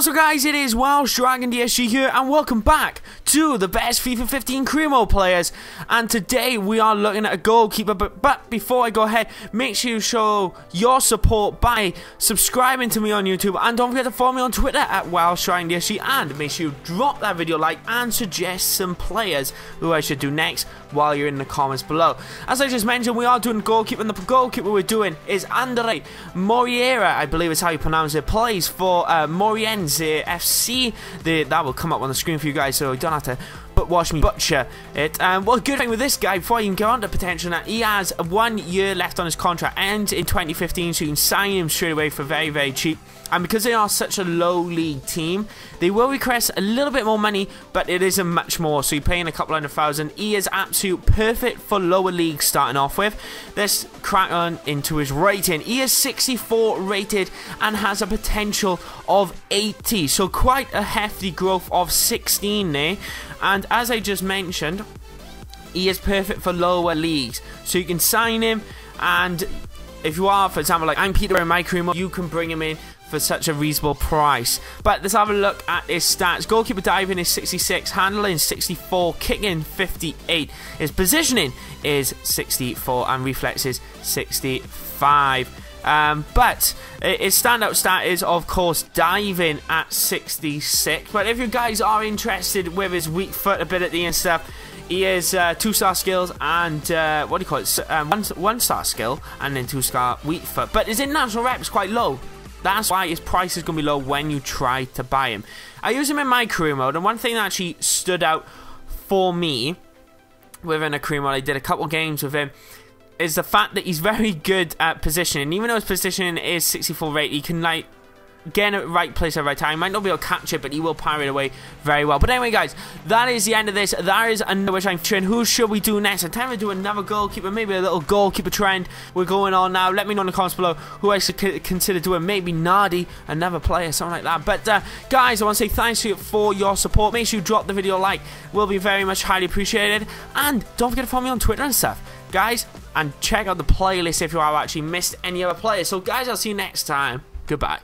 what's up guys, it is Welsh Dragon DSG here and welcome back to the best FIFA 15 career mode players. And today we are looking at a goalkeeper but, but before I go ahead make sure you show your support by subscribing to me on YouTube and don't forget to follow me on Twitter at Welsh Dragon DSG and make sure you drop that video like and suggest some players who I should do next while you're in the comments below. As I just mentioned we are doing goalkeeper and the goalkeeper we're doing is Andre Moreira I believe is how you pronounce it plays for uh, Moreirense FC. The, that will come up on the screen for you guys, so you don't have to but watch me butcher it. Um, well, good thing with this guy, before you even get on to potential, that he has one year left on his contract, and in 2015, so you can sign him straight away for very, very cheap. And because they are such a low league team, they will request a little bit more money, but it isn't much more. So you're paying a couple hundred thousand. He is absolute perfect for lower league starting off with. Let's crack on into his rating. He is 64 rated and has a potential of 80. So quite a hefty growth of 16 there. And as I just mentioned, he is perfect for lower leagues. So you can sign him and if you are, for example, like I'm Peter in my crew, you can bring him in for such a reasonable price. But let's have a look at his stats. Goalkeeper diving is 66, handling 64, kicking 58. His positioning is 64 and reflexes 65. Um, but his standout stat is, of course, diving at 66. But if you guys are interested with his weak foot ability and stuff, he is uh, two star skills and uh, what do you call it? Um, one, one star skill and then two star weak foot. But his international rep is quite low. That's why his price is going to be low when you try to buy him. I use him in my career mode, and one thing that actually stood out for me within a career mode, I did a couple games with him, is the fact that he's very good at positioning. Even though his positioning is 64 rate, he can like get in right place at right time. Might not be able to catch it, but he will power it away very well. But anyway, guys, that is the end of this. That is another I'm trend. Who should we do next? I'm time to do another goalkeeper, maybe a little goalkeeper trend. We're going on now. Let me know in the comments below who I should consider doing. Maybe Nardi, another player, something like that. But uh, guys, I want to say thanks for your support. Make sure you drop the video like. Will be very much highly appreciated. And don't forget to follow me on Twitter and stuff guys, and check out the playlist if you have actually missed any other players. So, guys, I'll see you next time. Goodbye.